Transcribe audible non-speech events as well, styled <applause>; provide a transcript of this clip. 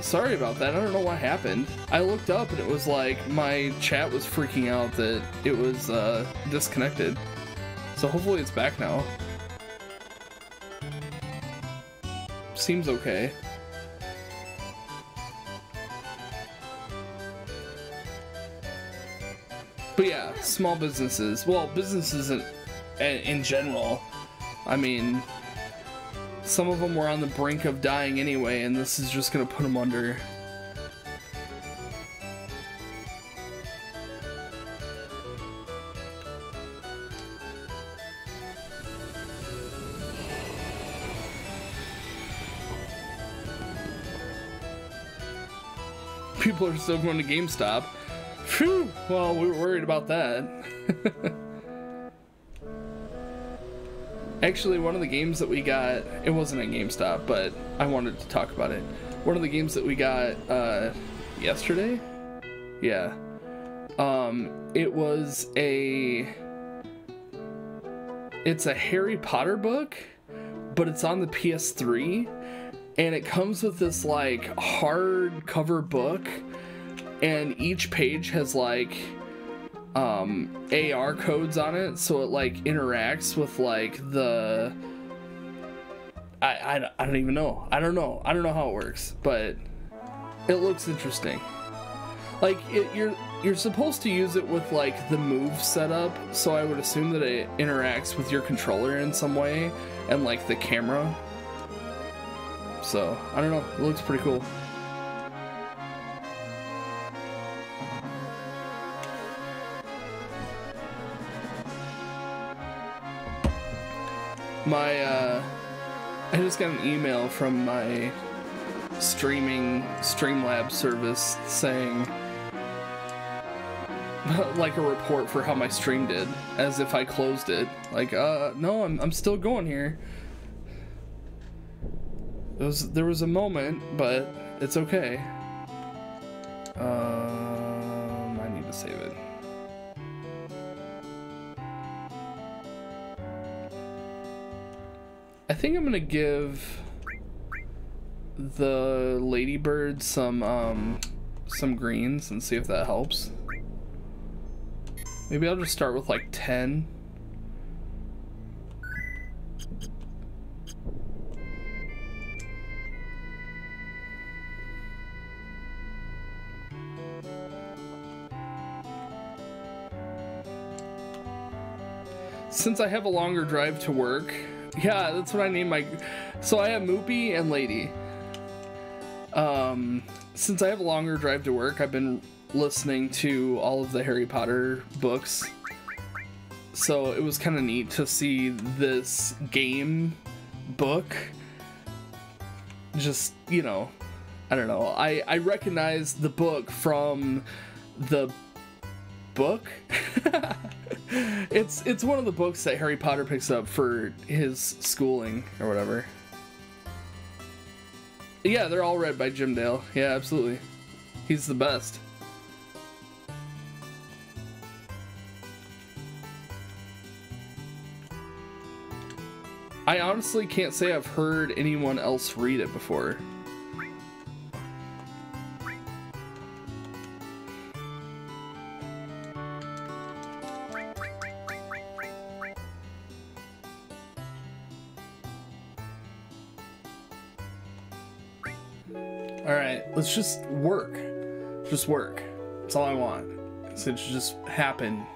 Sorry about that. I don't know what happened. I looked up and it was like my chat was freaking out that it was uh, disconnected. So hopefully it's back now. Seems okay. But yeah, small businesses. Well, businesses in, in general. I mean, some of them were on the brink of dying anyway, and this is just gonna put them under. People are still going to GameStop. Phew! Well, we were worried about that. <laughs> Actually, one of the games that we got, it wasn't at GameStop, but I wanted to talk about it. One of the games that we got uh, yesterday? Yeah. Um, it was a. It's a Harry Potter book, but it's on the PS3, and it comes with this like hardcover book, and each page has like um AR codes on it so it like interacts with like the I, I, I don't even know. I don't know. I don't know how it works but it looks interesting. Like it, you're you're supposed to use it with like the move setup so I would assume that it interacts with your controller in some way and like the camera. So I don't know. It looks pretty cool my uh I just got an email from my streaming Streamlabs service saying <laughs> like a report for how my stream did as if I closed it. Like uh no I'm, I'm still going here. There was there was a moment but it's okay. Um I need to save it I think I'm gonna give the ladybird some um some greens and see if that helps. Maybe I'll just start with like 10. Since I have a longer drive to work, yeah, that's what I name my. So I have Moopy and Lady. Um, since I have a longer drive to work, I've been listening to all of the Harry Potter books. So it was kind of neat to see this game book. Just, you know, I don't know. I, I recognize the book from the book. <laughs> it's it's one of the books that Harry Potter picks up for his schooling or whatever. Yeah, they're all read by Jim Dale. Yeah, absolutely. He's the best. I honestly can't say I've heard anyone else read it before. Alright, let's just work. Just work. That's all I want. So it should just happen